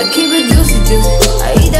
I keep it juicy, juicy. I eat that